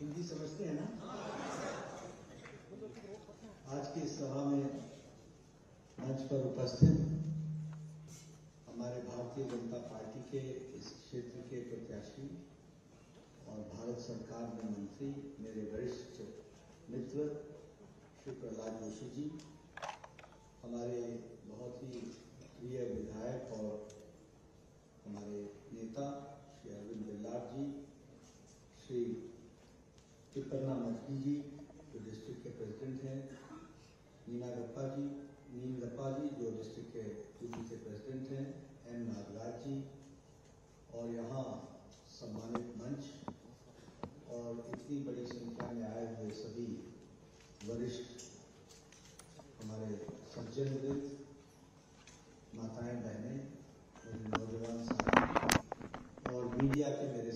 हिंदी समझते हैं ना? आज की सभा में मंच पर उपस्थित हमारे भारतीय जनता पार्टी के इस क्षेत्र के प्रत्याशी और भारत सरकार में मंत्री, मेरे वरिष्ठ मित्र श्री प्रहलाद जोशी जी, हमारे बहुत ही प्रिय विधायक और हमारे नेता श्री अरविंद बिल्लार जी श्री पिपन्ना मटकी जी जो डिस्ट्रिक्ट के प्रेसिडेंट हैं। नीना गप्पा जी नील गप्पा जी, जो डिस्ट्रिक्ट के यूपी के प्रेसिडेंट हैं। एम नागराज जी, और यहाँ सम्मानित मंच, और इतनी बड़ी संख्या में आए हुए सभी वरिष्ठ हमारे सज्जन माताएँ, बहनें मेरे नौजवान साथी, और मीडिया के मेरे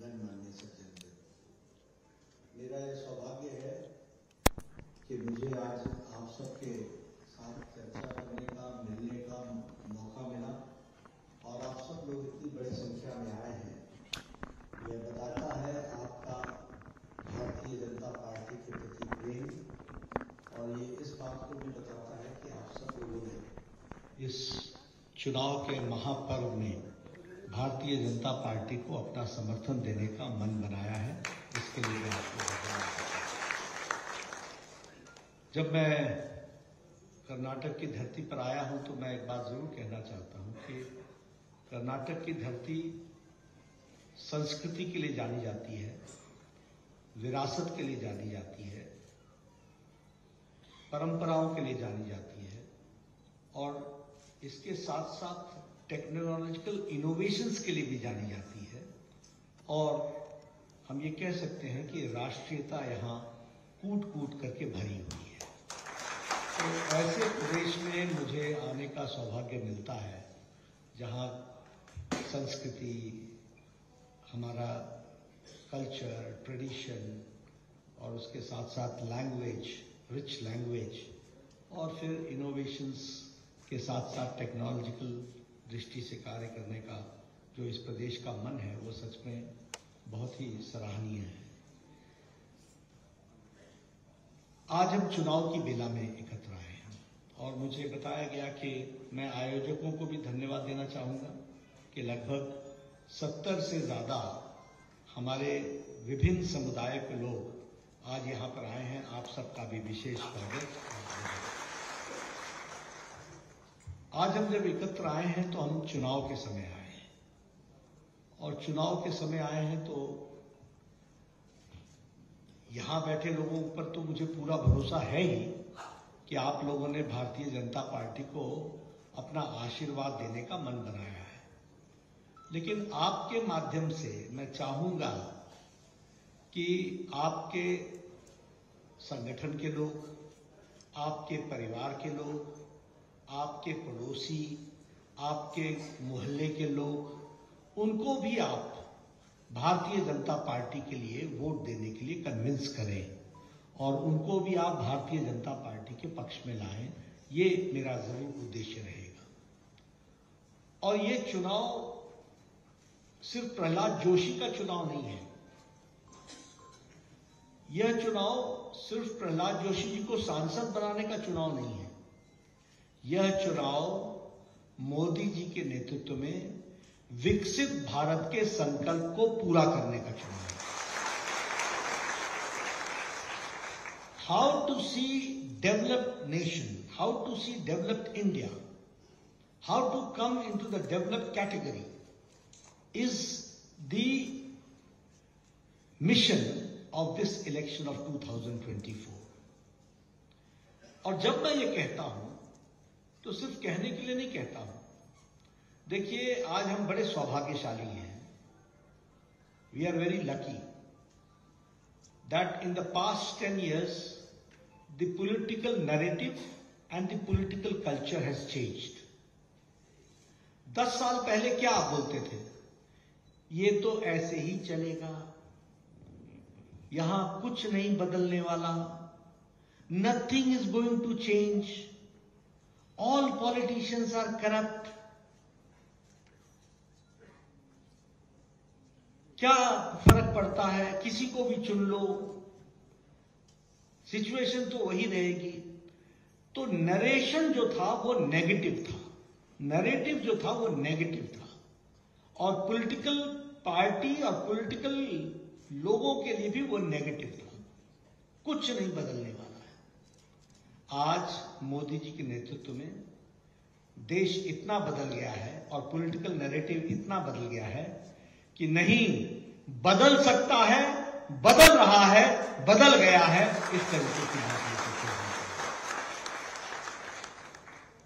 गणमान्य सज्जन मेरा यह सौभाग्य है कि मुझे आज आप सबके साथ चर्चा करने का, मिलने का मौका मिला और आप सब लोग इतनी बड़ी संख्या में आए हैं। यह बताता है आपका भारतीय जनता पार्टी के प्रति प्रेम और ये इस बात को भी बताता है कि आप सब लोगों ने इस चुनाव के महापर्व में भारतीय जनता पार्टी को अपना समर्थन देने का मन बनाया है, इसके लिए मैं आपको जब मैं कर्नाटक की धरती पर आया हूँ तो मैं एक बात ज़रूर कहना चाहता हूँ कि कर्नाटक की धरती संस्कृति के लिए जानी जाती है, विरासत के लिए जानी जाती है, परंपराओं के लिए जानी जाती है, और इसके साथ साथ टेक्नोलॉजिकल इनोवेशंस के लिए भी जानी जाती है। और हम ये कह सकते हैं कि राष्ट्रीयता यहाँ कूट कूट करके भरी हुई है। तो ऐसे प्रदेश में मुझे आने का सौभाग्य मिलता है, जहाँ संस्कृति, हमारा कल्चर ट्रेडिशन और उसके साथ साथ लैंग्वेज रिच लैंग्वेज और फिर इनोवेशंस के साथ साथ टेक्नोलॉजिकल दृष्टि से कार्य करने का जो इस प्रदेश का मन है, वो सच में बहुत ही सराहनीय है। आज हम चुनाव की बेला में एकत्र आए हैं और मुझे बताया गया कि मैं आयोजकों को भी धन्यवाद देना चाहूँगा कि लगभग सत्तर से ज़्यादा हमारे विभिन्न समुदाय के लोग आज यहाँ पर आए हैं। आप सबका भी विशेष स्वागत। आज हम जब एकत्र आए हैं तो हम चुनाव के समय आए हैं। और चुनाव के समय आए हैं तो यहाँ बैठे लोगों पर तो मुझे पूरा भरोसा है ही कि आप लोगों ने भारतीय जनता पार्टी को अपना आशीर्वाद देने का मन बनाया है। लेकिन आपके माध्यम से मैं चाहूँगा कि आपके संगठन के लोग, आपके परिवार के लोग आपके पड़ोसी, आपके मोहल्ले के लोग, उनको भी आप भारतीय जनता पार्टी के लिए वोट देने के लिए कन्विंस करें और उनको भी आप भारतीय जनता पार्टी के पक्ष में लाएँ, ये मेरा ज़रूर उद्देश्य रहेगा। और ये चुनाव सिर्फ़ प्रहलाद जोशी का चुनाव नहीं है। यह चुनाव सिर्फ़ प्रहलाद जोशी जी को सांसद बनाने का चुनाव नहीं है। यह चुनाव मोदी जी के नेतृत्व में विकसित भारत के संकल्प को पूरा करने का चुनाव है how to see developed nation how to see developed India how to come in to the developed category is the mission of this election of 2024. और जब मैं ये कहता हूँ तो सिर्फ़ कहने के लिए नहीं कहता हूँ। देखिए, आज हम बड़े सौभाग्यशाली हैं। We are very lucky that in the past ten years the political narrative and the political culture has changed दस साल पहले क्या आप बोलते थे? ये तो ऐसे ही चलेगा। यहाँ कुछ नहीं बदलने वाला। Nothing is going to change. All politicians are corrupt. क्या फ़र्क पड़ता है? किसी को भी चुन लो। सिचुएशन तो वही रहेगी। तो नरेशन जो था, वो नेगेटिव था। नरेटिव जो था, वो नेगेटिव था। और पॉलिटिकल पार्टी और पॉलिटिकल लोगों के लिए भी वो नेगेटिव था। कुछ नहीं बदलने वाला। आज मोदी जी के नेतृत्व में देश इतना बदल गया है और पॉलिटिकल नैरेटिव इतना बदल गया है कि नहीं बदल सकता है, बदल रहा है, बदल गया है, इस तरीके की बात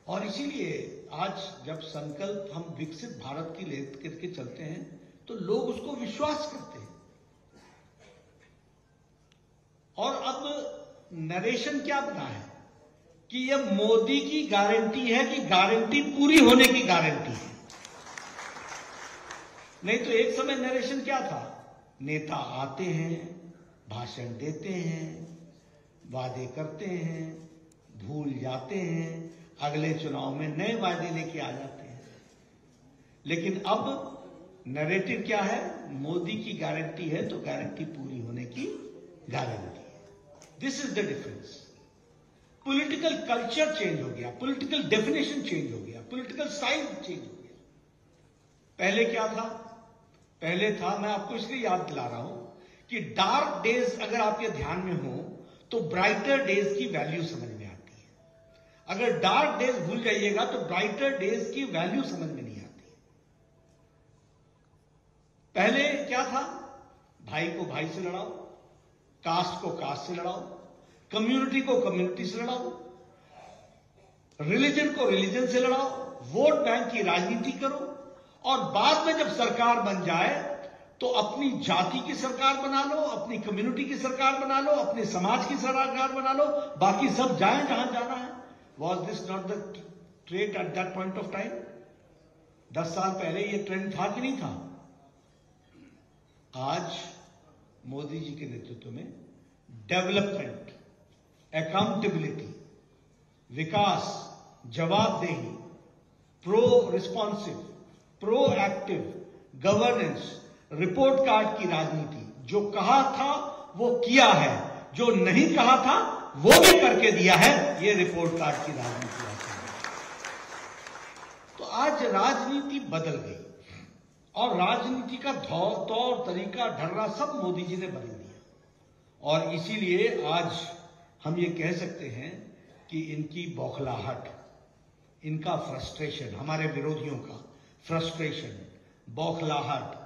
और इसीलिए आज जब संकल्प हम विकसित भारत की ले करके चलते हैं तो लोग उसको विश्वास करते हैं। और अब नरेशन क्या बना है? कि यह मोदी की गारंटी है कि गारंटी पूरी होने की गारंटी है। नहीं तो एक समय नरेशन क्या था? नेता आते हैं, भाषण देते हैं, वादे करते हैं भूल जाते हैं, अगले चुनाव में नए वादे लेके आ जाते हैं। लेकिन अब नरेटिव क्या है? मोदी की गारंटी है तो गारंटी पूरी होने की गारंटी है। This is the difference political culture change हो गया पॉलिटिकल डेफिनेशन चेंज हो गया पॉलिटिकल साइज़ चेंज हो गया। पहले क्या था? पहले था, मैं आपको इसलिए याद दिला रहा हूँ कि डार्क डेज़ अगर आपके ध्यान में हो तो ब्राइटर डेज़ की वैल्यू समझ में आती है। अगर डार्क डेज़ भूल जाइएगा तो ब्राइटर डेज़ की वैल्यू समझ में नहीं आती। पहले क्या था? भाई को भाई से लड़ाओ कास्ट को कास्ट से लड़ाओ कम्युनिटी को कम्युनिटी से लड़ाओ। रिलीजन को रिलीजन से लड़ाओ। वोट बैंक की राजनीति करो। और बाद में जब सरकार बन जाए तो अपनी जाति की सरकार बना लो, अपनी कम्युनिटी की सरकार बना लो, अपने समाज की सरकार बना लो। बाकी सब जाए जहाँ जाना है। Was this not the trade at that point of time दस साल पहले ये ट्रेंड था कि नहीं था? आज मोदी जी के नेतृत्व में डेवलपमेंट अकाउंटेबिलिटी विकास, जवाबदेही pro responsive proactive governance report card की राजनीति, जो कहा था, वो किया है, जो नहीं कहा था, वो भी करके दिया है, ये रिपोर्ट कार्ड की राजनीति तो आज राजनीति बदल गई, और राजनीति का तौर, तरीका, ढर्रा सब मोदी जी ने बदल दिया, और इसीलिए आज हम ये कह सकते हैं कि इनकी बौखलाहट, इनका फ्रस्ट्रेशन हमारे विरोधियों का फ्रस्ट्रेशन बौखलाहट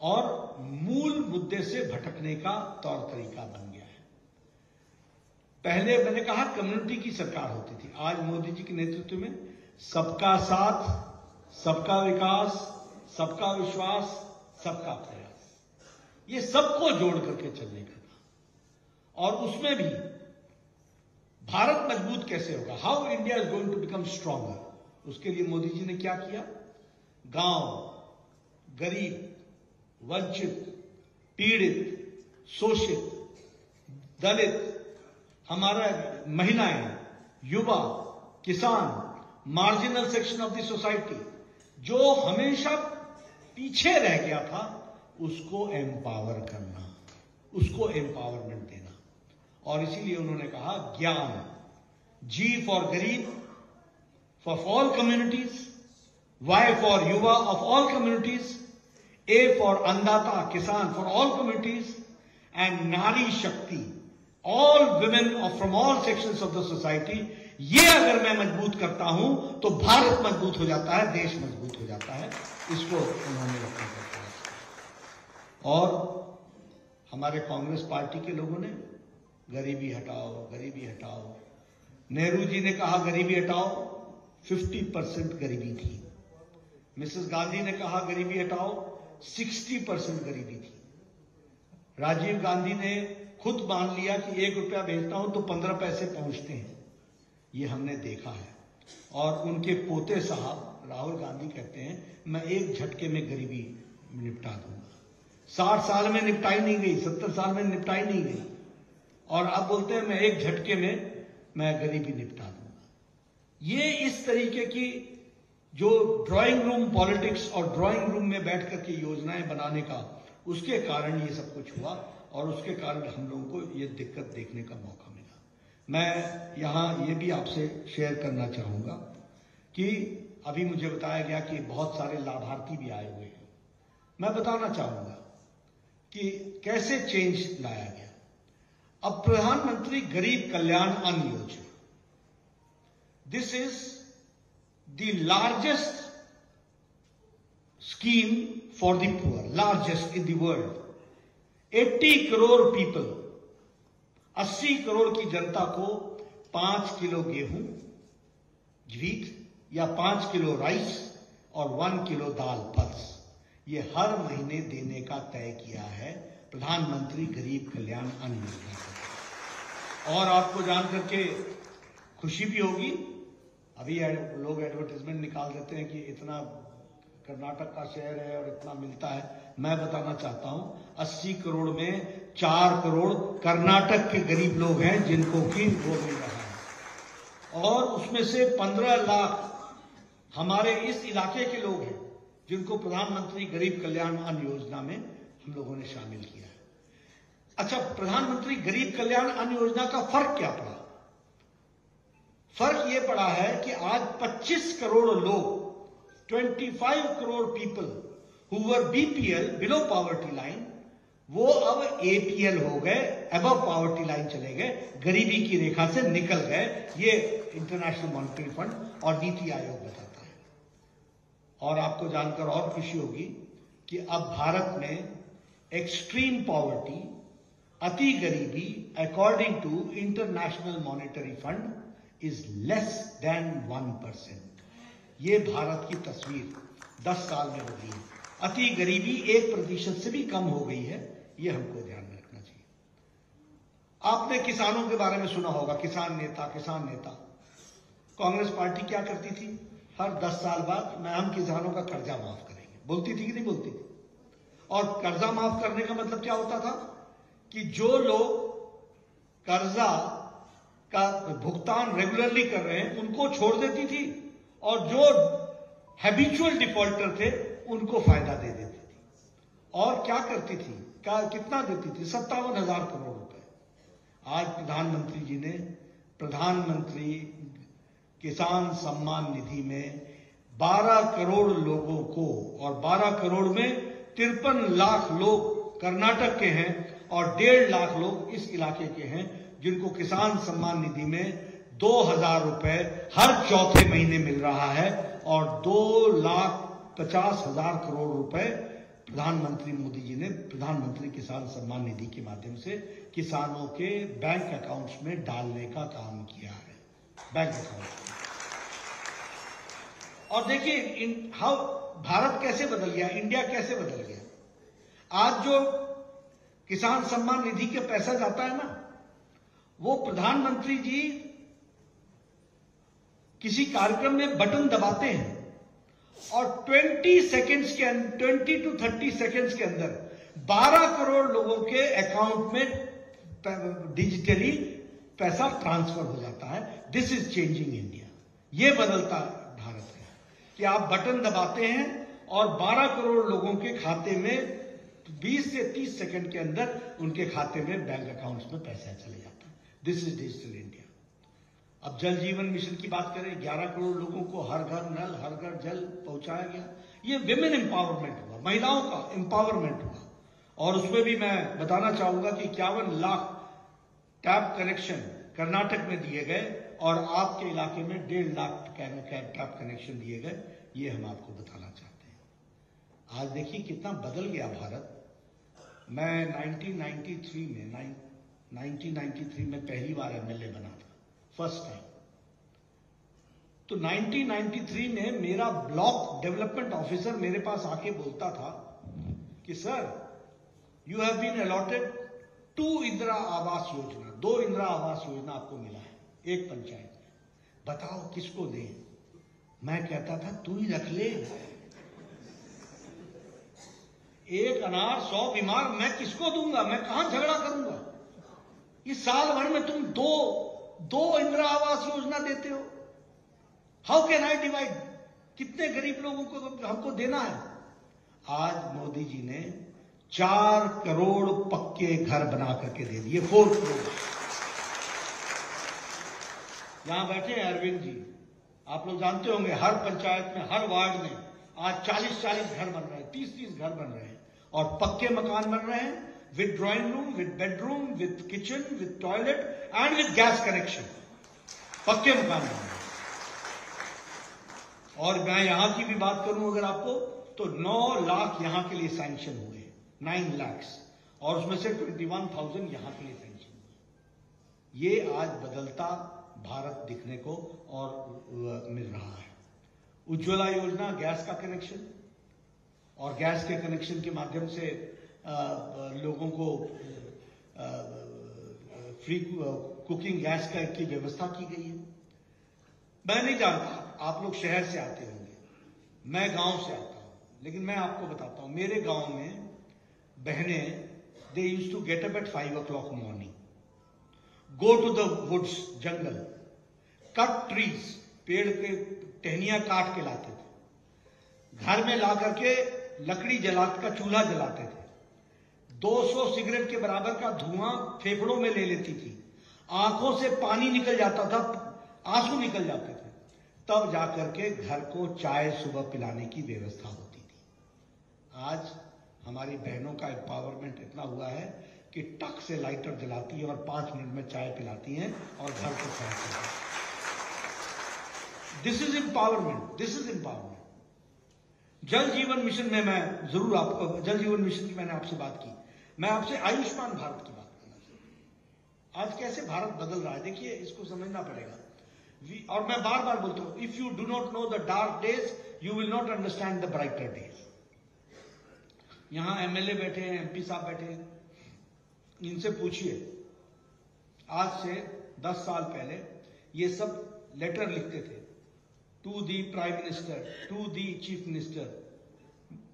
और मूल मुद्दे से भटकने का तौर तरीका बन गया है। पहले मैंने कहा कम्युनिटी की सरकार होती थी। आज मोदी जी के नेतृत्व में सबका साथ, सबका विकास, सबका विश्वास, सबका प्रयास। ये सबको जोड़ करके चलने का और उसमें भी भारत मज़बूत कैसे होगा? How India is going to become stronger उसके लिए मोदी जी ने क्या किया? गाँव, गरीब, वंचित, पीड़ित, शोषित, दलित, हमारा महिलाएँ, युवा, किसान marginal section of the society जो हमेशा पीछे रह गया था, उसको एम्पावर करना, उसको एम्पावरमेंट देना। और इसीलिए उन्होंने कहा ज्ञान। जी फॉर गरीब for all communities Y for युवा of all communities A for Andata, किसान फॉर ऑल कम्युनिटीज एंड नारी शक्ति। All women of, from all sections of the society. ये अगर मैं मज़बूत करता हूँ तो भारत मज़बूत हो जाता है देश मज़बूत हो जाता है। इसको उन्होंने रखा करता है। और हमारे कांग्रेस पार्टी के लोगों ने गरीबी हटाओ गरीबी हटाओ। नेहरू जी ने कहा, गरीबी हटाओ 50 परसेंट गरीबी थी। मिसेस गांधी ने कहा, गरीबी हटाओ 60 परसेंट गरीबी थी। राजीव गांधी ने खुद मान लिया कि एक रुपया भेजता हूँ तो पंद्रह पैसे पहुँचते हैं। ये हमने देखा है। और उनके पोते साहब, राहुल गांधी कहते हैं, मैं एक झटके में गरीबी निपटा दूँगा। साठ साल में निपटाई नहीं गई, सत्तर साल में निपटाई नहीं गई। और अब बोलते हैं, मैं एक झटके में, मैं गरीबी निपटा दूँगा. ये इस तरीके की जो ड्राइंग रूम पॉलिटिक्स और ड्राइंग रूम में बैठ करके योजनाएँ बनाने का, उसके कारण ये सब कुछ हुआ और उसके कारण हम लोगों को ये दिक्कत देखने का मौका मिला। मैं यहाँ ये भी आपसे शेयर करना चाहूँगा कि अभी मुझे बताया गया कि बहुत सारे लाभार्थी भी आए हुए हैं। मैं बताना चाहूँगा कि कैसे चेंज लाया गया। अब प्रधानमंत्री Garib Kalyan Anna Yojana. This is the largest scheme for the poor largest in the world 80 crore people 80 crore की जनता को पाँच किलो गेहूँ व्हीट या पाँच किलो राइस और वन किलो दाल पल्स ये हर महीने देने का तय किया है प्रधानमंत्री गरीब कल्याण अन्न योजना। और आपको जान करके खुशी भी होगी। अभी एड़, लोग एडवर्टीजमेंट निकाल देते हैं कि इतना कर्नाटक का शहर है और इतना मिलता है। मैं बताना चाहता हूँ 80 करोड़ में चार करोड़ कर्नाटक के गरीब लोग हैं जिनको कि वो मिल रहा है। और उसमें से 15 लाख हमारे इस इलाके के लोग हैं जिनको प्रधानमंत्री गरीब कल्याण अन्न योजना में हम लोगों ने शामिल किया है। अच्छा प्रधानमंत्री गरीब कल्याण अन्न योजना का फ़र्क क्या पड़ा? फ़र्क यह पड़ा है कि आज 25 करोड़ लोग 25 crore people who were BPL below poverty line वो अब एपीएल हो गए अब पॉवर्टी लाइन चले गए, गरीबी की रेखा से निकल गए। ये इंटरनेशनल मॉनिटरी फंड और नीति आयोग बताता है। और आपको जानकर और खुशी होगी कि अब भारत में एक्सट्रीम पॉवर्टी अति गरीबी according to international monetary fund is less than one percent ये भारत की तस्वीर दस साल में हो गई है। अति गरीबी एक प्रतिशत से भी कम हो गई है, ये हमको ध्यान में रखना चाहिए। आपने किसानों के बारे में सुना होगा, किसान नेता किसान नेता। कांग्रेस पार्टी क्या करती थी? हर दस साल बाद मैं हम किसानों का कर्जा माफ़ करेंगे। बोलती थी कि नहीं बोलती? थी और कर्जा माफ़ करने का मतलब क्या होता था? कि जो लोग कर्जा का भुगतान रेगुलरली कर रहे हैं, उनको छोड़ देती थी और जो हैबिचुअल डिफॉल्टर थे, उनको फ़ायदा दे देती थी। और क्या करती थी? क्या, कितना देती थी? सत्तावन हज़ार करोड़ रुपए। आज प्रधानमंत्री जी ने प्रधानमंत्री किसान सम्मान निधि में 12 करोड़ लोगों को और 12 करोड़ में तिरपन लाख लोग कर्नाटक के हैं और डेढ़ लाख लोग इस इलाके के हैं जिनको किसान सम्मान निधि में दो हज़ार रुपए हर चौथे महीने मिल रहा है और दो लाख पचास हज़ार करोड़ रुपए प्रधानमंत्री मोदी जी ने प्रधानमंत्री किसान सम्मान निधि के माध्यम से किसानों के बैंक अकाउंट्स में डालने का काम किया है। बैंक अकाउंट और देखिए हाउ भारत कैसे बदल गया, इंडिया कैसे बदल गया? आज जो किसान सम्मान निधि के पैसा जाता है ना? वो प्रधानमंत्री जी किसी कार्यक्रम में बटन दबाते हैं और 20 सेकंड्स के अंदर 20 टू 30 सेकंड्स के अंदर 12 करोड़ लोगों के अकाउंट में डिजिटली पैसा ट्रांसफ़र हो जाता है। दिस इज़ चेंजिंग इंडिया ये बदलता भारत है कि आप बटन दबाते हैं और 12 करोड़ लोगों के खाते में 20 से 30 सेकंड के अंदर उनके खाते में बैंक अकाउंट्स में पैसा चले जाता है। दिस इज़ डिजिटल इंडिया अब जल जीवन मिशन की बात करें 11 करोड़ लोगों को हर घर नल, हर घर जल पहुँचाया गया। ये विमेन एम्पावरमेंट हुआ, महिलाओं का एम्पावरमेंट हुआ। और उसमें भी मैं बताना चाहूँगा कि इक्यावन लाख टैप कनेक्शन कर्नाटक में दिए गए और आपके इलाके में डेढ़ लाख टैप कनेक्शन दिए गए, ये हम आपको बताना चाहते हैं। आज देखिए कितना बदल गया भारत। मैं 1993 में 1993 में पहली बार एमएलए बना था फ़र्स्ट टाइम तो 1993 में मेरा ब्लॉक डेवलपमेंट ऑफिसर मेरे पास आके बोलता था कि, sir you have been allotted to Indira Awas Yojana दो इंदिरा आवास योजना आपको मिला है, एक पंचायत बताओ किसको दें? मैं कहता था, तू ही रख ले। एक अनार, सौ बीमार, मैं किसको दूँगा? मैं कहाँ झगड़ा करूँगा? इस साल भर में तुम दो दो इंदिरा आवास योजना देते हो। हाउ कैन आई डिवाइड कितने गरीब लोगों को हमको देना है। आज मोदी जी ने चार करोड़ पक्के घर बना करके दे दिए, फोर करोड़। यहाँ बैठे हैं अरविंद जी। आप लोग जानते होंगे, हर पंचायत में, हर वार्ड में आज 40-40 घर बन रहे हैं 30-30 घर बन रहे हैं। और पक्के मकान बन रहे हैं with drawing room with bedroom with kitchen with toilet and with gas connection पक्के मकान बन रहे हैं। और मैं यहाँ की भी बात करूँ अगर आपको तो 9 लाख यहाँ के लिए सैंक्शन हुए नाइन लैक्स और उसमें से ट्वेंटी वन थाउज़ेंड यहाँ के लिए सैंक्शन हुए ये आज बदलता भारत दिखने को और मिल रहा है। उज्ज्वला योजना गैस का कनेक्शन और गैस के कनेक्शन के माध्यम से लोगों को फ्री कुकिंग गैस का की व्यवस्था की गई है। मैं नहीं जानता, आप लोग शहर से आते होंगे, मैं गाँव से आता हूँ, लेकिन मैं आपको बताता हूँ, मेरे गाँव में बहनें they use to get up at five o'clock morning go to the woods jungle cut trees पेड़ के, टहनियाँ काट के लाते थे। घर में ला करके लकड़ी जला का, चूल्हा जलाते थे। 200 सिगरेट के बराबर का धुआँ फेफड़ों में ले लेती थी। आँखों से पानी निकल जाता था, आँसू निकल जाते थे। तब जाकर के घर को चाय सुबह पिलाने की व्यवस्था होती थी। आज हमारी बहनों का एम्पावरमेंट इतना हुआ है कि टक से लाइटर जलाती है और पाँच मिनट में चाय पिलाती हैं और घर को साफ़ करती this is empowerment this is empowerment Jal Jeevan mission में मैं ज़रूर आपको जल जीवन मिशन की मैंने आपसे बात की। मैं आपसे आयुष्मान भारत की बात करना आज कैसे भारत बदल रहा है? देखिए, इसको समझना पड़ेगा। और मैं बार बार बोलता हूँ if you do not know the dark days you will not understand the brighter days यहाँ एमएलए बैठे हैं एमपी साहब बैठे हैं। इनसे पूछिए, आज से 10 साल पहले ये सब लेटर लिखते थे। To the prime minister to the chief minister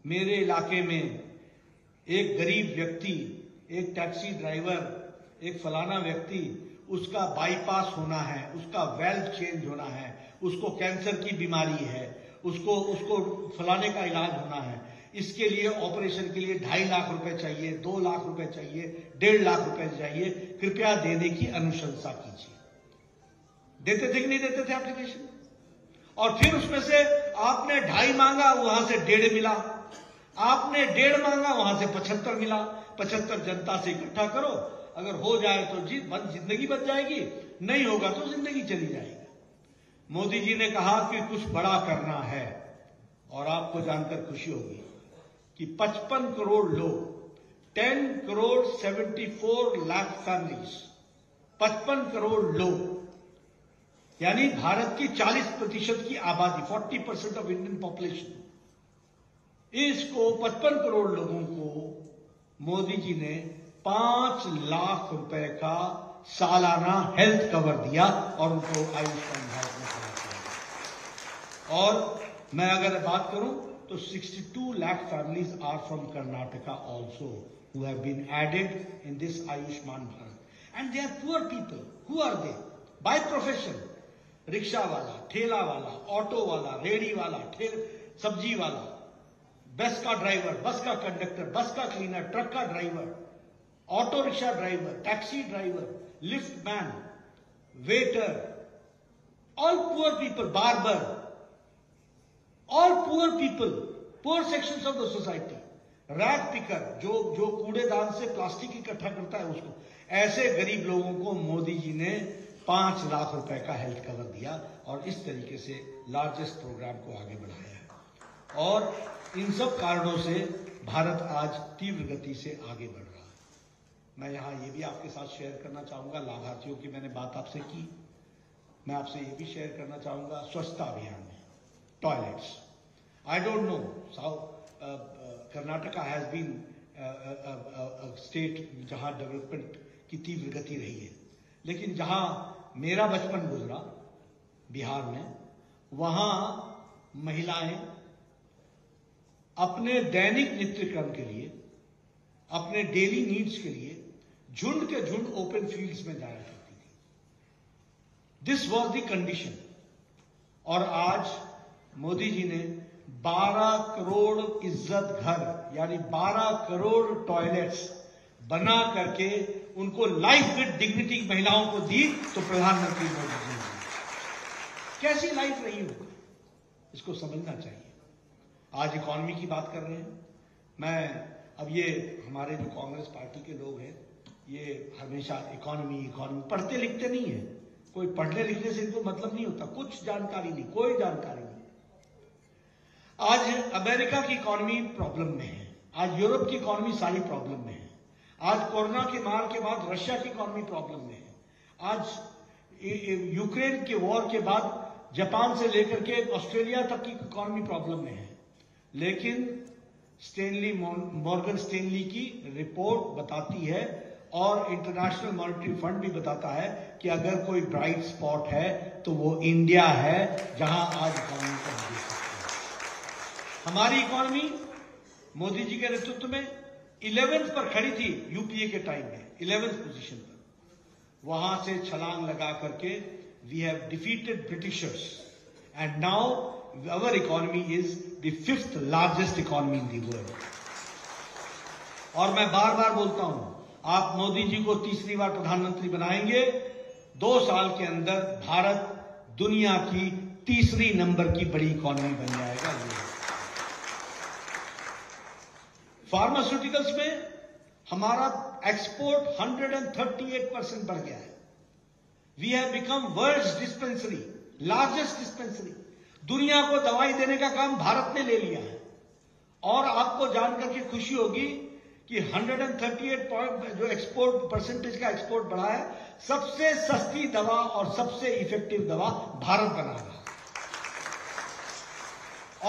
मेरे इलाके में एक गरीब व्यक्ति, एक टैक्सी ड्राइवर एक फलाना व्यक्ति, उसका बाईपास होना है, उसका वेल्थ चेंज होना है, उसको कैंसर की बीमारी है, उसको उसको फलाने का इलाज होना है, इसके लिए ऑपरेशन के लिए ढाई लाख रुपए चाहिए, दो लाख रुपए चाहिए, डेढ़ लाख रुपए चाहिए, कृपया देने की अनुशंसा कीजिए। देते थे कि नहीं देते थे एप्लीकेशन और फिर उसमें से आपने ढाई मांगा, वहाँ से डेढ़ मिला। आपने डेढ़ मांगा, वहाँ से पचहत्तर मिला। पचहत्तर जनता से इकट्ठा करो। अगर हो जाए तो जी ज़िंदगी बच जाएगी। नहीं होगा तो ज़िंदगी चली जाएगी। मोदी जी ने कहा कि कुछ बड़ा करना है। और आपको जानकर खुशी होगी कि 55 करोड़ लोग 10 करोड़ 74 लाख फैमिलीज़ 55 करोड़ लोग यानी भारत की 40 प्रतिशत की आबादी 40 परसेंट ऑफ़ इंडियन पॉपुलेशन इसको 55 करोड़ लोगों को मोदी जी ने 5 लाख रुपए का सालाना हेल्थ कवर दिया और उनको आयुष्मान भारत में और मैं अगर बात करूँ तो 62 lakh families are from Karnataka also who have been added in this Ayushman Bharat. And they are poor people who are they by profession rickshaw वाला ठेला वाला ऑटो वाला रेडी वाला ठेल सब्ज़ी वाला बस का ड्राइवर, बस का कंडक्टर, बस का क्लीनर, ट्रक का driver, auto rickshaw driver, taxi driver, lift man, waiter all poor people barber all poor people poor section of the society rag picker जो जो कूड़ेदान से प्लास्टिक इकट्ठा करता है उसको। ऐसे गरीब लोगों को मोदी जी ने पाँच लाख रुपए का हेल्थ कवर दिया और इस तरीके से लार्जेस्ट प्रोग्राम को आगे बढ़ाया और इन सब कारणों से भारत आज तीव्र गति से आगे बढ़ रहा है। मैं यहाँ ये भी आपके साथ शेयर करना चाहूँगा, लाभार्थियों की मैंने बात आपसे की। मैं आपसे ये भी शेयर करना चाहूँगा, स्वच्छता अभियान में toilets I don't know how Karnataka has been state जहाँ डेवलपमेंट की तीव्र गति रही है। लेकिन जहाँ मेरा बचपन गुजरा, बिहार में, वहाँ महिलाएँ अपने दैनिक नित्य क्रम के लिए, अपने डेली नीड्स के लिए, झुंड के झुंड ओपन फील्ड्स में जाया करती थी। दिस वॉज़ द कंडीशन और आज मोदी जी ने 12 करोड़ इज़्ज़त घर, यानी 12 करोड़ टॉयलेट्स बना करके उनको लाइफ विद डिग्निटी महिलाओं को दी तो प्रधानमंत्री मोदी जी कैसी लाइफ रही होगी इसको समझना चाहिए। आज इकॉनमी की बात कर रहे हैं। मैं, अब ये हमारे जो कांग्रेस पार्टी के लोग हैं, ये हमेशा इकॉनमी इकॉनमी पढ़ते लिखते नहीं है। कोई पढ़ने लिखने से इनको मतलब नहीं होता। कुछ जानकारी नहीं, कोई जानकारी नहीं। आज अमेरिका की इकॉनमी प्रॉब्लम में है। आज यूरोप की इकॉनमी सारी प्रॉब्लम में है। आज कोरोना के मार के बाद रशिया की इकॉनमी प्रॉब्लम में है। आज यूक्रेन के वॉर के बाद जापान से लेकर के ऑस्ट्रेलिया तक की इकॉनमी प्रॉब्लम में है। लेकिन स्टेनली मॉर्गन स्टेनली की रिपोर्ट बताती है और इंटरनेशनल मॉनिटरी फंड भी बताता है कि अगर कोई ब्राइट स्पॉट है तो वो इंडिया है, जहाँ आज इकॉनमी हमारी इकॉनमी मोदी जी के नेतृत्व में इलेवेंथ पर खड़ी थी यूपीए के टाइम में, इलेवेंथ पोजीशन पर। वहाँ से छलांग लगा करके we have defeated Britishers and now our economy is the fifth largest economy in the world और मैं बार बार बोलता हूँ, आप मोदी जी को तीसरी बार प्रधानमंत्री बनाएँगे, दो साल के अंदर भारत दुनिया की तीसरी नंबर की बड़ी इकॉनमी बन जाएगा ये फार्मास्यूटिकल्स में हमारा एक्सपोर्ट 138 परसेंट बढ़ गया है। We have become world dispensary largest dispensary दुनिया को दवाई देने का काम भारत ने ले लिया है। और आपको जानकर के खुशी होगी कि 138 पॉइंट जो एक्सपोर्ट परसेंटेज का एक्सपोर्ट बढ़ा है, सबसे सस्ती दवा और सबसे इफ़ेक्टिव दवा भारत बना रहा है।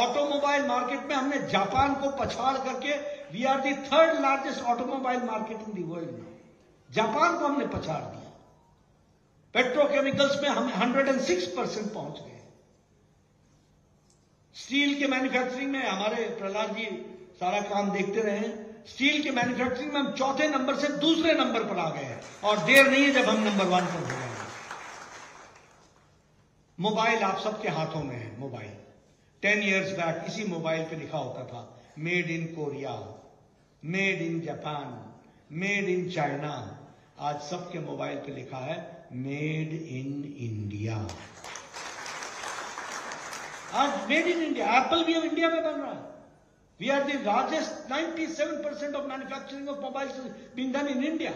ऑटोमोबाइल मार्केट में हमने जापान को पछाड़ करके we are the third largest automobile market in the world में जापान को हमने पछाड़ दिया। पेट्रोकेमिकल्स में हम 106 परसेंट पहुँच गए। स्टील के मैन्युफैक्चरिंग में हमारे प्रहलाद जी सारा काम देखते रहे स्टील के मैन्युफैक्चरिंग में हम चौथे नंबर से दूसरे नंबर पर आ गए हैं। और देर नहीं है जब हम नंबर वन पर हो जाएँगे। मोबाइल आप सबके हाथों में है मोबाइल टेन इयर्स बैक इसी मोबाइल पे लिखा होता था made in Korea made in Japan, made in China. आज सबके मोबाइल पे लिखा है, मेड इन इंडिया। आज मेड इन इंडिया, एप्पल भी अब इंडिया में बन रहा है। We are the largest 97 percent of manufacturing of mobiles being done in India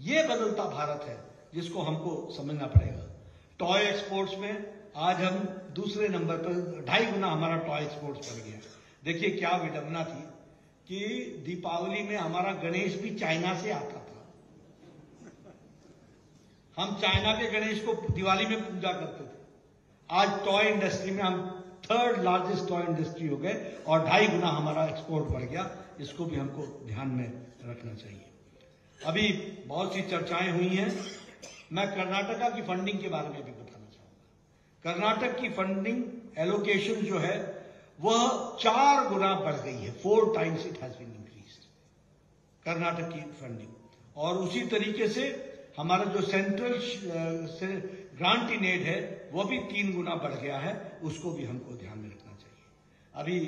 ये बदलता भारत है, जिसको हमको समझना पड़ेगा। टॉय एक्सपोर्ट्स में आज हम दूसरे नंबर पर ढाई गुना हमारा टॉय एक्सपोर्ट्स बढ़ गया। देखिए क्या विडंबना थी। कि दीपावली में हमारा गणेश भी चाइना से आता था। हम चाइना के गणेश को दिवाली में पूजा करते थे। आज टॉय इंडस्ट्री में हम थर्ड लार्जेस्ट टॉय इंडस्ट्री हो गए और ढाई गुना हमारा एक्सपोर्ट बढ़ गया। इसको भी हमको ध्यान में रखना चाहिए। अभी बहुत सी चर्चाएँ हुई हैं। मैं कर्नाटका की फंडिंग के बारे में भी बताना चाहूँगा। कर्नाटक की फंडिंग एलोकेशन जो है वह चार गुना बढ़ गई है। Four times it has been increase Karnataka की फंडिंग और उसी तरीके से हमारा जो सेंट्रल से ग्रांट इन एड है, वह भी तीन गुना बढ़ गया है। उसको भी हमको ध्यान में रखना चाहिए। अभी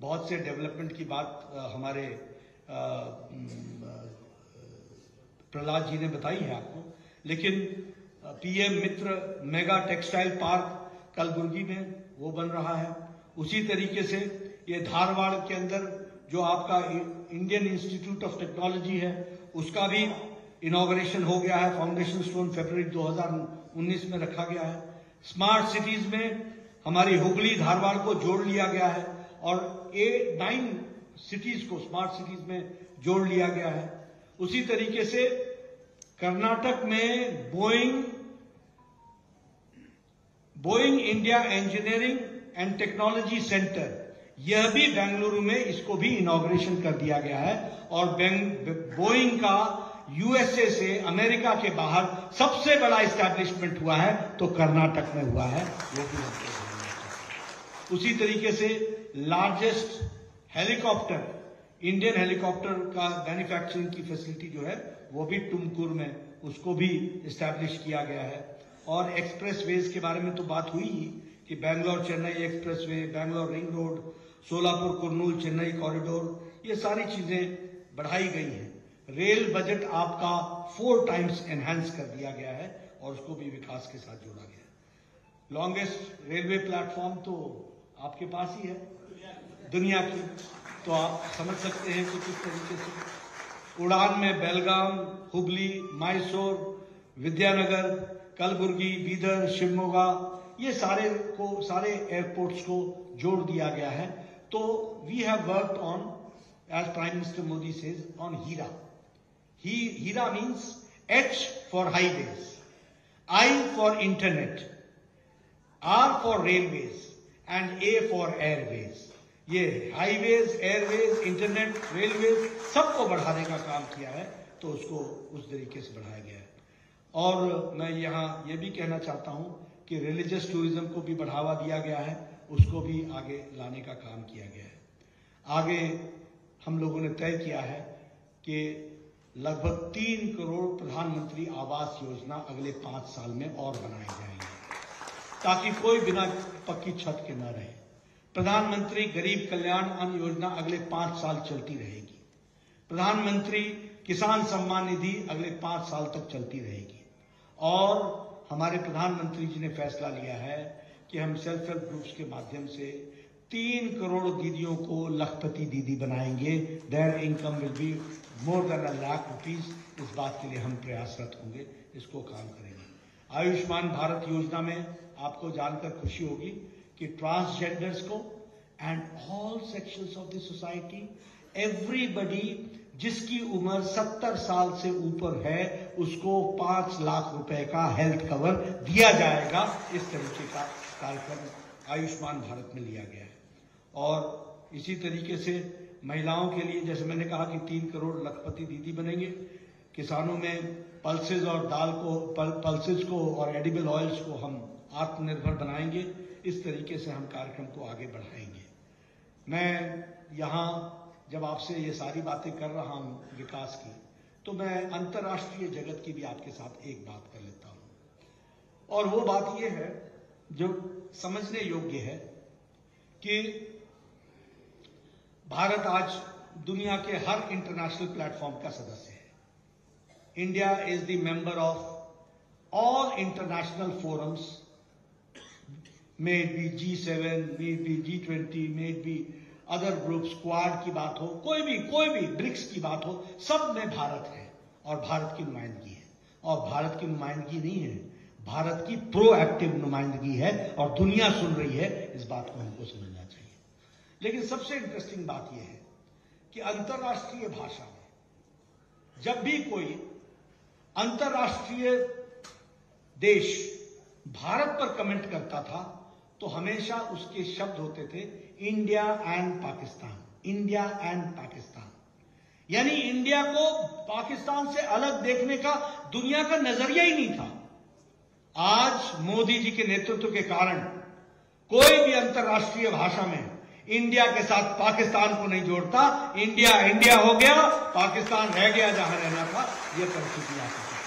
बहुत से डेवलपमेंट की बात हमारे प्रहलाद जी ने बताई है आपको। लेकिन PM Mitra mega textile park Kalaburagi में वो बन रहा है। उसी तरीके से ये धारवाड़ के अंदर जो आपका इंडियन इंस्टीट्यूट ऑफ़ टेक्नोलॉजी है, उसका भी इनॉग्रेशन हो गया है फाउंडेशन स्टोन फरवरी 2019 में रखा गया है। स्मार्ट सिटीज़ में हमारी हुगली धारवाड़ को जोड़ लिया गया है और ए नाइन सिटीज़ को स्मार्ट सिटीज़ में जोड़ लिया गया है। उसी तरीके से कर्नाटक में Boeing Boeing India engineering and technology centre यह भी बेंगलुरु में इसको भी इनोग्रेशन कर दिया गया है और बोइंग का यूएसए से अमेरिका के बाहर सबसे बड़ा इस्टेब्लिशमेंट हुआ है तो कर्नाटक में हुआ है। उसी तरीके से लार्जेस्ट हेलीकॉप्टर इंडियन हेलीकॉप्टर का मैन्युफैक्चरिंग की फैसिलिटी जो है, वो भी टुमकुर में उसको भी इस्टेब्लिश किया गया है। और एक्सप्रेस वेज के बारे में तो बात हुई ही कि Bangalore Chennai express way Bangalore ring road, Solapur Kurnool Chennai corridor, ये सारी चीज़ें बढ़ाई गई हैं। रेल बजट आपका फोर टाइम्स एनहेंस कर दिया गया है और उसको भी विकास के साथ जोड़ा गया है। लॉन्गेस्ट रेलवे प्लेटफॉर्म तो आपके पास ही है। दुनिया की। तो आप समझ सकते हैं कि किस तरीके से। उड़ान में बेलगाम, हुबली, मैसूर, विद्यानगर, कलबुर्गी, बीदर, शिवमोगा ये सारे को, सारे एयरपोर्ट्स को जोड़ दिया गया है। तो we have worked on as prime minister Modi says on हीरा ही हीरा means H for highways I for internet R for railways and A for airways ये हाईवेज एयरवेज इंटरनेट रेलवेज सबको बढ़ाने का काम किया है तो उसको उस तरीके से बढ़ाया गया है। और मैं यहाँ ये भी कहना चाहता हूँ कि रिलीजियस टूरिज़्म को भी बढ़ावा दिया गया है, उसको भी आगे लाने का काम किया गया है। आगे हम लोगों ने तय किया है कि लगभग तीन करोड़ प्रधानमंत्री आवास योजना अगले पाँच साल में और बनाई जाएँगे, ताकि कोई बिना पक्की छत के न रहे। प्रधानमंत्री गरीब कल्याण अन्न योजना अगले पाँच साल चलती रहेगी। प्रधानमंत्री किसान सम्मान निधि अगले पाँच साल तक चलती रहेगी। और हमारे प्रधानमंत्री जी ने फैसला लिया है कि हम सेल्फ हेल्प ग्रुप्स के माध्यम से तीन करोड़ दीदियों को लखपति दीदी बनाएँगे। Their income will be more than a lakh rupees इस बात के लिए हम प्रयासरत होंगे। इसको काम करेंगे। आयुष्मान भारत योजना में आपको जानकर खुशी होगी कि ट्रांसजेंडर्स को and all sections of the society everybody जिसकी उम्र 70 साल से ऊपर है उसको पाँच लाख रुपए का हेल्थ कवर दिया जाएगा। इस तरीके का कार्यक्रम आयुष्मान भारत में लिया गया है। और इसी तरीके से महिलाओं के लिए जैसे मैंने कहा कि तीन करोड़ लखपति दीदी बनेंगे। किसानों में पल्सेज और दाल को पल, पल्सेज को और एडिबल ऑयल्स को हम आत्मनिर्भर बनाएँगे। इस तरीके से हम कार्यक्रम को आगे बढ़ाएँगे। मैं यहाँ जब आपसे ये सारी बातें कर रहा हूँ विकास की तो मैं अंतर्राष्ट्रीय जगत की भी आपके साथ एक बात कर लेता हूँ। और वो बात ये है, जो समझने योग्य है, कि भारत आज दुनिया के हर इंटरनेशनल प्लेटफॉर्म का सदस्य है। India is the member of all international forums may be G seven may be G twenty may be other group, squad की बात हो, कोई भी कोई भी ब्रिक्स की बात हो, सब में भारत है और भारत की नुमाइंदगी है। और भारत की नुमाइंदगी नहीं है, भारत की प्रोएक्टिव नुमाइंदगी है और दुनिया सुन रही है, इस बात को हमको समझना चाहिए। लेकिन सबसे इंटरेस्टिंग बात यह है कि अंतर्राष्ट्रीय भाषा में जब भी कोई अंतर्राष्ट्रीय देश भारत पर कमेंट करता था तो हमेशा उसके शब्द होते थे India and Pakistan India and Pakistan यानी इंडिया को पाकिस्तान से अलग देखने का दुनिया का नज़रिया ही नहीं था। आज मोदी जी के नेतृत्व के कारण कोई भी अंतर्राष्ट्रीय भाषा में इंडिया के साथ पाकिस्तान को नहीं जोड़ता। इंडिया इंडिया हो गया पाकिस्तान रह गया जहाँ रहना था यह परिस्थिति आ सकती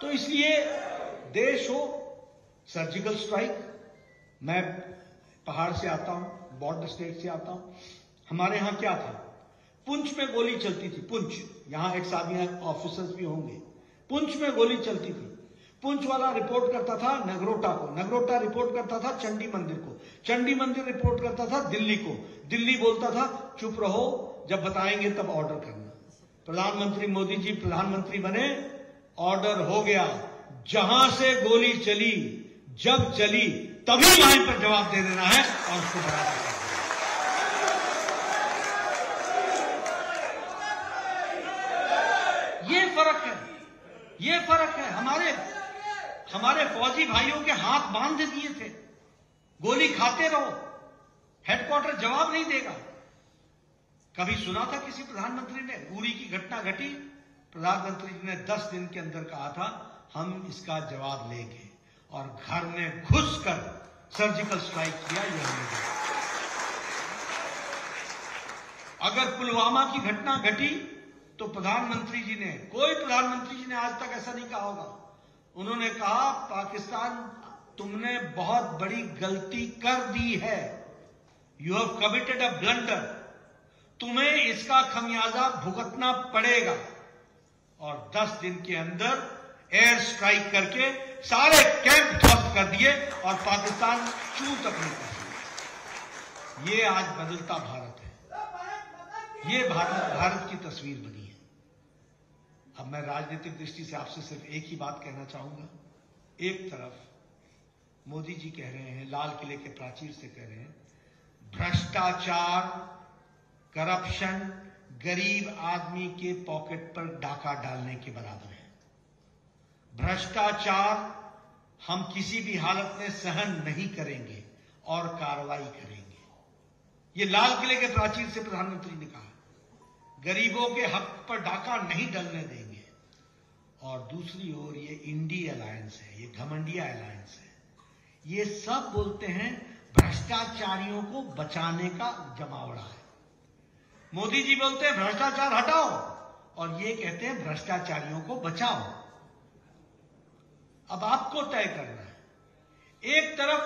तो इसलिए देश हो सर्जिकल स्ट्राइक मैं पहाड़ से आता हूँ बॉर्डर स्टेट से आता हूँ। हमारे यहाँ क्या था? पुंछ में गोली चलती थी, पुंछ। यहाँ एक साथ ऑफिसर्स भी होंगे। पुंछ में गोली चलती थी। पुंछ वाला रिपोर्ट करता था नगरोटा को। नगरोटा रिपोर्ट करता था चंडी मंदिर को। चंडी मंदिर रिपोर्ट करता था दिल्ली को। दिल्ली बोलता था, चुप रहो, जब बताएँगे तब ऑर्डर करना। प्रधानमंत्री मोदी जी प्रधानमंत्री बने ऑर्डर हो गया। जहाँ से गोली चली, जब चली तभी वहीं पर जवाब दे देना है और उसको बढ़ा देना ये फ़र्क है, ये फ़र्क है। हमारे हमारे फौजी भाइयों के हाथ बाँध दिए थे। गोली खाते रहो हेडक्वार्टर जवाब नहीं देगा। कभी सुना था किसी प्रधानमंत्री ने उरी की घटना घटी? प्रधानमंत्री जी ने दस दिन के अंदर कहा था, हम इसका जवाब लेंगे और घर में घुसकर सर्जिकल स्ट्राइक किया यह हमने अगर पुलवामा की घटना घटी तो प्रधानमंत्री जी ने, कोई प्रधानमंत्री जी ने आज तक ऐसा नहीं कहा होगा। उन्होंने कहा, पाकिस्तान तुमने बहुत बड़ी गलती कर दी है। You have committed a blunder तुम्हें इसका खमियाजा भुगतना पड़ेगा। और 10 दिन के अंदर एयर स्ट्राइक करके सारे कैंप ध्वस्त कर दिए और पाकिस्तान चू तक नहीं सका ये आज बदलता भारत है। ये भारत भारत की तस्वीर बनी है। अब मैं राजनीतिक दृष्टि से आपसे सिर्फ़ एक ही बात कहना चाहूँगा। एक तरफ़ मोदी जी कह रहे हैं, लाल किले के प्राचीर से कह रहे हैं, भ्रष्टाचार, करप्शन, गरीब आदमी के पॉकेट पर डाका डालने के बराबर है। भ्रष्टाचार हम किसी भी हालत में सहन नहीं करेंगे और कार्रवाई करेंगे। ये लाल किले के प्राचीर से प्रधानमंत्री ने कहा, गरीबों के हक पर डाका नहीं डलने देंगे। और दूसरी ओर ये इंडी अलायंस है, ये घमंडिया अलायंस है। ये सब बोलते हैं भ्रष्टाचारियों को बचाने का जमावड़ा है। मोदी जी बोलते हैं, भ्रष्टाचार हटाओ। और ये कहते हैं, भ्रष्टाचारियों को बचाओ। अब आपको तय करना है। एक तरफ़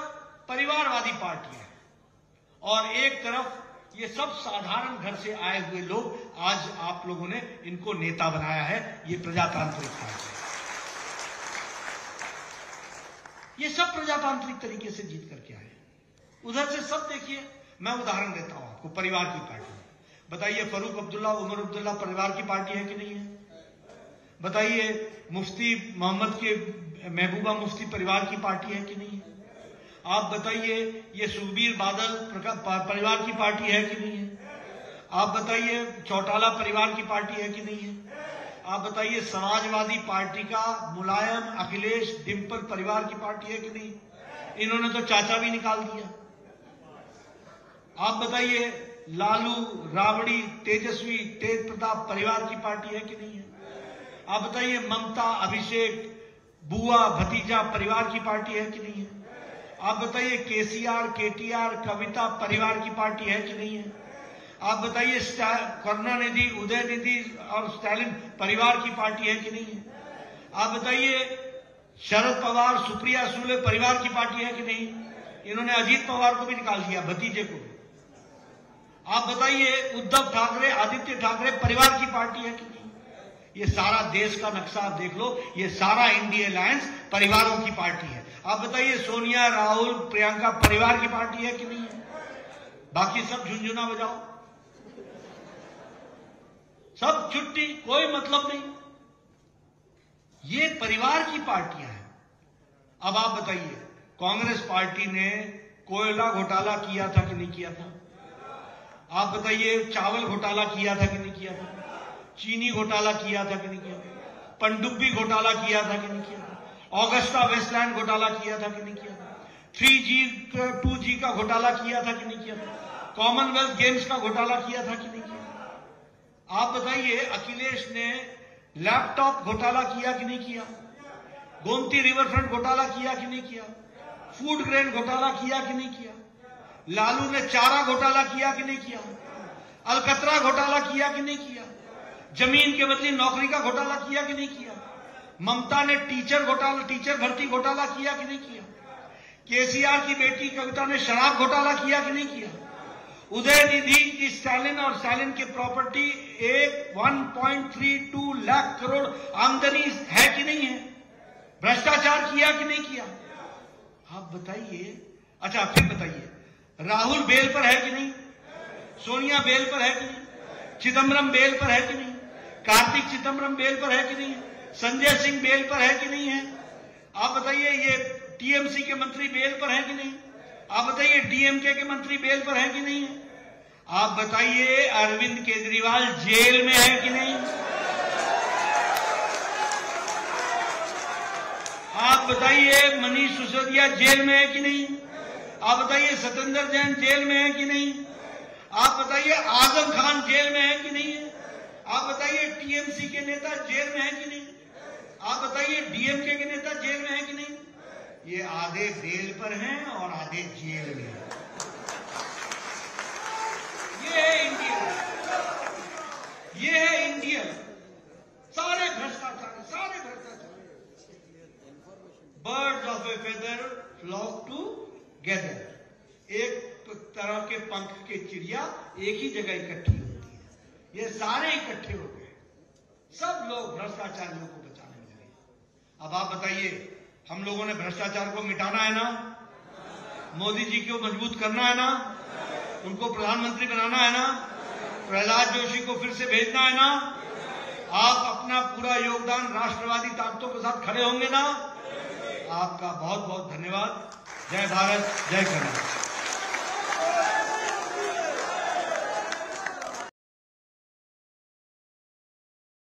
परिवारवादी पार्टियाँ और एक तरफ़ ये सब साधारण घर से आए हुए लोग आज आप लोगों ने इनको नेता बनाया है, ये प्रजातांत्रिक पार्टी ये सब प्रजातांत्रिक तरीके से जीत करके आए। उधर से सब देखिए, मैं उदाहरण देता हूँ आपको, परिवार की पार्टी बताइए फरूक अब्दुल्ला, उमर अब्दुल्ला परिवार की पार्टी है कि नहीं है? बताइए मुफ्ती मोहम्मद के महबूबा मुफ्ती परिवार की पार्टी है कि नहीं है? आप बताइए, ये सुखबीर बादल परिवार की पार्टी है कि नहीं है? आप बताइए, चौटाला परिवार की पार्टी है कि नहीं है? आप बताइए, समाजवादी पार्टी का मुलायम अखिलेश डिम्पल परिवार की पार्टी है कि नहीं? इन्होंने तो चाचा भी निकाल दिया। आप बताइए, लालू राबड़ी तेजस्वी तेज प्रताप परिवार की पार्टी है कि नहीं है? आप बताइए ममता, अभिषेक, बुआ, भतीजा, परिवार की पार्टी है कि नहीं है? आप बताइए, केसीआर, केटीआर, कविता, परिवार की पार्टी है कि नहीं है? आप बताइए करुणानिधि, उदयनिधि और स्टालिन परिवार की पार्टी है कि नहीं है? आप बताइए, शरद पवार, सुप्रिया सुले परिवार की पार्टी है कि नहीं? इन्होंने अजीत पवार को भी निकाल दिया, भतीजे को। आप बताइए, उद्धव ठाकरे, आदित्य ठाकरे परिवार की पार्टी है कि नहीं? ये सारा देश का नक्शा आप देख लो, ये सारा इंडिया अलायंस परिवारों की पार्टी है। आप बताइए, सोनिया, राहुल, प्रियंका परिवार की पार्टी है कि नहीं है? बाकी सब झुंझुना बजाओ। सब छुट्टी, कोई मतलब नहीं। ये परिवार की पार्टियाँ हैं। अब आप बताइए, कांग्रेस पार्टी ने कोयला घोटाला किया था कि नहीं किया था? आप बताइए, चावल घोटाला किया था कि नहीं किया था? चीनी घोटाला किया था कि नहीं किया पंडुब्बी घोटाला किया था कि नहीं किया ऑगस्टा वेस्टलैंड घोटाला किया था कि नहीं किया थ्री जी टू जी का घोटाला किया था कि नहीं किया कॉमनवेल्थ गेम्स का घोटाला किया था कि नहीं किया आप बताइए अखिलेश ने लैपटॉप घोटाला किया कि नहीं किया गोमती रिवरफ्रंट घोटाला किया कि नहीं किया फ़ूड ग्रेन घोटाला किया कि नहीं किया लालू ने चारा घोटाला किया कि नहीं किया अलकतरा घोटाला किया कि नहीं किया ज़मीन के बदले नौकरी का घोटाला किया कि नहीं किया? ममता ने टीचर घोटाला, टीचर भर्ती घोटाला किया कि नहीं किया? केसीआर की बेटी कविता ने शराब घोटाला किया कि नहीं किया? उदय निधि की स्टालिन और स्टालिन की प्रॉपर्टी एक 1.32 लाख करोड़ आमदनी है कि नहीं है? भ्रष्टाचार किया कि नहीं किया? आप बताइए। अच्छा फिर बताइए। राहुल बेल पर है कि नहीं? सोनिया बेल पर है कि नहीं? चिदम्बरम बेल पर है कि नहीं? कार्तिक चिदम्बरम बेल पर है कि नहीं? संजय सिंह बेल पर है कि नहीं है? आप बताइए, ये टीएमसी के मंत्री बेल पर है कि नहीं? आप बताइए, डीएमके के मंत्री बेल पर है कि नहीं? है आप बताइए, अरविंद केजरीवाल जेल में है कि नहीं? आप बताइए, मनीष सिसोदिया जेल में है कि नहीं? आप बताइए, सतेंद्र जैन जेल में है कि नहीं? आप बताइए, आज़म खान जेल में है कि नहीं? है आप बताइए टीएमसी के नेता जेल में है कि नहीं? आप बताइए डीएमके के नेता जेल में है कि नहीं? ये आधे बेल पर हैं और आधे जेल में हैं। ये है इंडियन ये है इंडियन सारे भ्रष्टाचार सारे भ्रष्टाचार। Birds of a feather flock together एक तरह के पंख के चिड़िया एक ही जगह इकट्ठी। ये सारे इकट्ठे हो गए। सब लोग भ्रष्टाचारियों को बचाने में लगे। अब आप बताइए, हम लोगों ने भ्रष्टाचार को मिटाना है ना? मोदी जी को मज़बूत करना है ना? उनको प्रधानमंत्री बनाना है ना? प्रहलाद जोशी को फिर से भेजना है ना? आप अपना पूरा योगदान राष्ट्रवादी ताकतों के साथ खड़े होंगे ना? आपका बहुत बहुत धन्यवाद। जय भारत, जय कर्नाटक